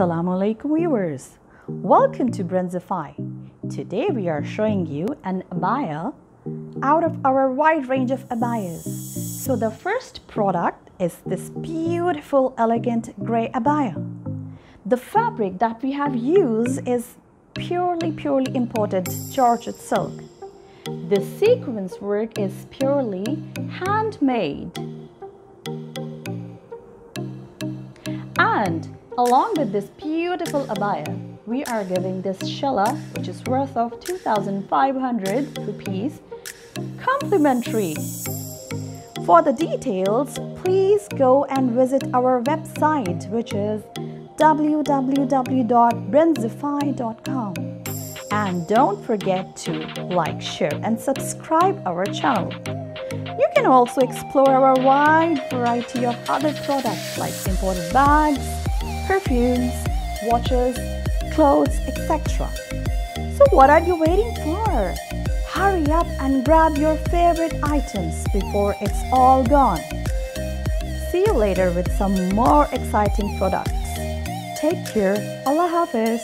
Assalamu alaikum viewers. Welcome to Brandzify. Today we are showing you an abaya out of our wide range of abayas. So the first product is this beautiful elegant gray abaya. The fabric that we have used is purely purely imported Georgette silk. The sequence work is purely handmade. And along with this beautiful abaya, we are giving this shala, which is worth of 2,500 rupees, complimentary. For the details, please go and visit our website, which is www.brandzify.com. And don't forget to like, share, and subscribe our channel. You can also explore our wide variety of other products like imported bags, perfumes, watches, clothes, etc. So what are you waiting for? Hurry up and grab your favorite items before it's all gone. See you later with some more exciting products. Take care. Allah Hafiz.